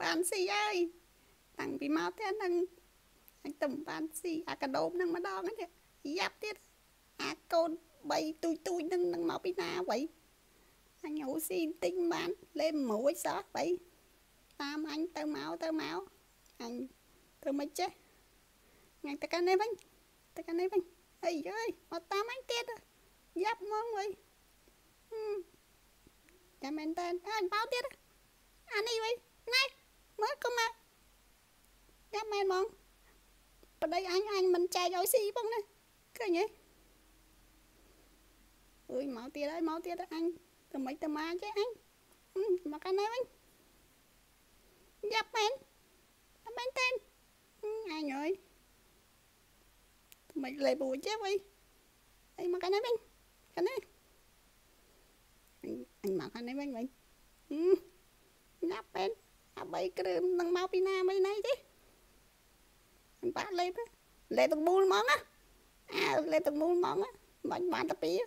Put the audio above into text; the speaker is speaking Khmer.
បានស៊ីអើយតាំងពីមកទៀតនឹងអញទៅបានស៊ីអាកាដូមនឹងម្ដងទៀតយ៉ាប់ទៀតអាកូន3ទូចទូចនឹងនឹងមកពីណាអ្វីអញហូស៊ីបន្តិចបានលេមួយសោះបីតាមអញទៅមកទៅមកអញធ្វើមិនចេះថ្ងៃទៅកាន់នេះវិញទៅកាន់នេះវិញអីអើយមកតាមអញទៀតយ៉ាប់ហ្មងវិញចាំមែនតើអញបោទៀតអានេះវិញណែ មើលកុំមកចាំមែនហ្មងប្តីអញអញមិនចែកឲ្យស៊ីផងណាឃើញទេអើយមកទៀតហើយមកទៀតអញទៅមិនទៅមកចេះអញមកកាន់នេះវិញយ៉ាប់មែនមែនតើអញអើយមិនលេបួចេះវិញអីមកកាន់នេះវិញកាន់នេះអញមកកាន់នេះវិញវិញណាប់ពេន អាបីគ្រឿមនឹងមកពីណាមិនណៃទេអញបាក់លេបលេបទាំងមូលហ្មងណាអើលេបទាំងមូលហ្មងបាញ់បានតែពីរ